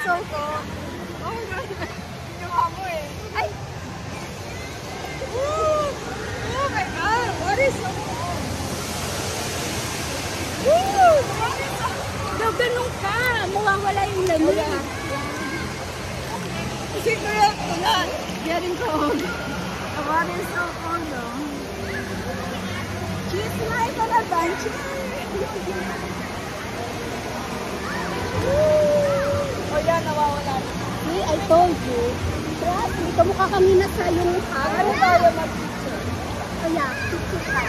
is so cold. Oh my God. Ginawa mo eh. Ay! Woo! Oh my God. What is so cold? Woo! What ganun ka. Mawawala yung lamig. Kasi kuya, tulan. Getting cold. The water is so cold though. Cheers life on adventure. Told you. Trust me, kamukha kami na sa yung Ano house. tayo mag-picture? Oh yeah, picture ka.